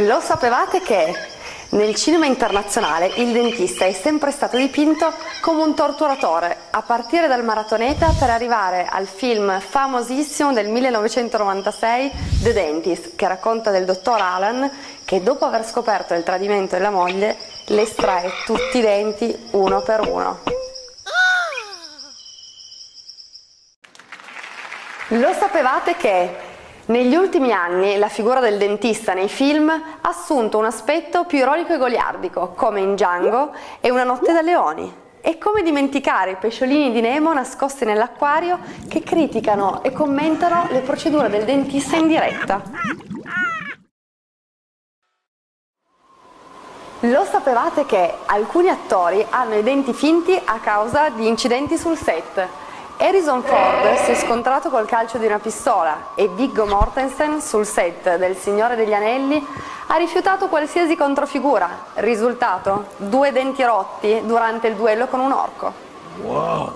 Lo sapevate che nel cinema internazionale il dentista è sempre stato dipinto come un torturatore, a partire dal Maratoneta per arrivare al film famosissimo del 1996 The Dentist, che racconta del dottor Alan che dopo aver scoperto il tradimento della moglie le estrae tutti i denti uno per uno. Lo sapevate che negli ultimi anni la figura del dentista nei film ha assunto un aspetto più ironico e goliardico, come in Django e Una notte da leoni. E come dimenticare i pesciolini di Nemo nascosti nell'acquario che criticano e commentano le procedure del dentista in diretta. Lo sapevate che alcuni attori hanno i denti finti a causa di incidenti sul set? Harrison Ford si è scontrato col calcio di una pistola e Viggo Mortensen sul set del Signore degli Anelli ha rifiutato qualsiasi controfigura. Risultato? Due denti rotti durante il duello con un orco. Wow.